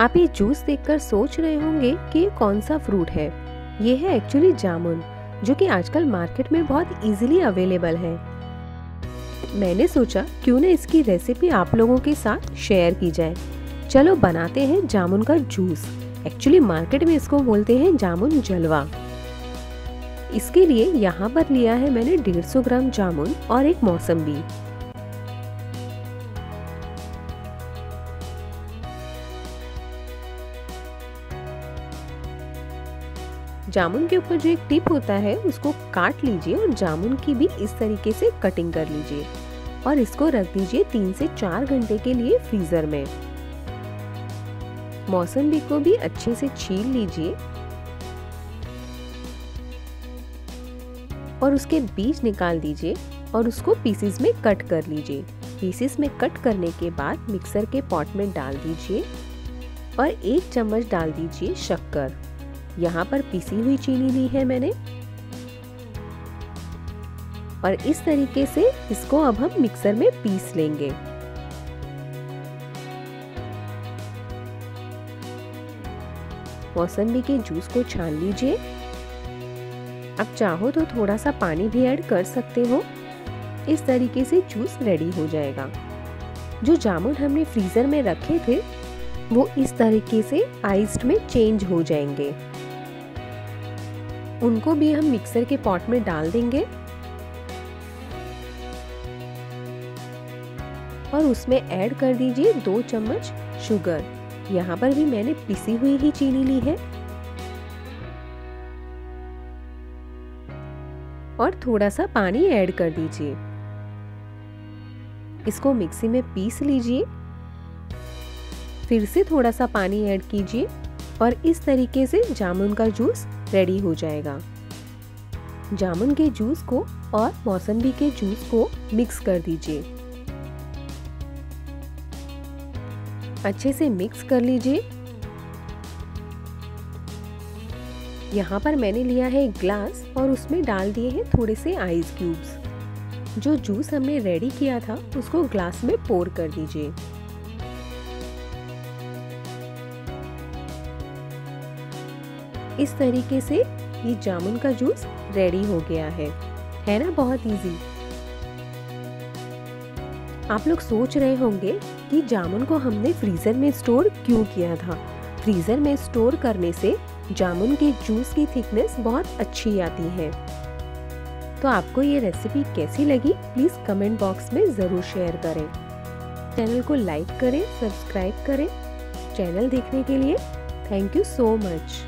आप ये जूस देखकर सोच रहे होंगे कि ये कौन सा फ्रूट है। ये है एक्चुअली जामुन, जो कि आजकल मार्केट में बहुत इजीली अवेलेबल है। मैंने सोचा, क्यों ना इसकी रेसिपी आप लोगों के साथ शेयर की जाए। चलो बनाते हैं जामुन का जूस। एक्चुअली मार्केट में इसको बोलते हैं जामुन जलवा। इसके लिए यहाँ पर लिया है मैंने 150 ग्राम जामुन और एक मौसम्बी। जामुन के ऊपर जो एक टिप होता है, उसको काट लीजिए और जामुन की भी इस तरीके से कटिंग कर लीजिए। और इसको रख दीजिए तीन से चार घंटे के लिए फ्रीजर में। मौसम्बी को भी अच्छे से छील लीजिए। और उसके बीज निकाल दीजिए और उसको पीसेस में कट कर लीजिए। पीसेस में कट करने के बाद मिक्सर के पॉट में डाल दीजिए और एक चम्मच डाल दीजिए शक्कर। यहाँ पर पिसी हुई चीनी ली है मैंने। और इस तरीके से इसको अब हम मिक्सर में पीस लेंगे। मौसम्बी के जूस को छान लीजिए। अब चाहो तो थोड़ा सा पानी भी ऐड कर सकते हो। इस तरीके से जूस रेडी हो जाएगा। जो जामुन हमने फ्रीजर में रखे थे, वो इस तरीके से आइस्ड में चेंज हो जाएँगे। उनको भी हम मिक्सर के पॉट में डाल देंगे। और उसमें ऐड कर दीजिए दो चम्मच शुगर यहाँ पर भी मैंने पिसी हुई ही चीनी ली है। और थोड़ा सा पानी ऐड कर दीजिए। इसको मिक्सी में पीस लीजिए। फिर से थोड़ा सा पानी ऐड कीजिए। और इस तरीके से जामुन का जूस रेडी हो जाएगा। जामुन के जूस को और मौसम्बी के जूस को मिक्स कर दीजिए। अच्छे से मिक्स कर लीजिए। यहाँ पर मैंने लिया है एक ग्लास और उसमें डाल दिए हैं थोड़े से आइस क्यूब्स जो जूस हमने रेडी किया था, उसको ग्लास में पोर कर दीजिए। इस तरीके से ये जामुन का जूस रेडी हो गया है। है ना? बहुत इजी आप लोग सोच रहे होंगे कि जामुन को हमने फ्रीजर में स्टोर क्यों किया था? फ्रीजर में स्टोर करने से जामुन के जूस की थिकनेस बहुत अच्छी आती है। तो आपको ये रेसिपी कैसी लगी? प्लीज़ कमेंट बॉक्स में ज़रूर शेयर करें। चैनल को लाइक करें सब्सक्राइब करें। चैनल देखने के लिए थैंक यू सो मच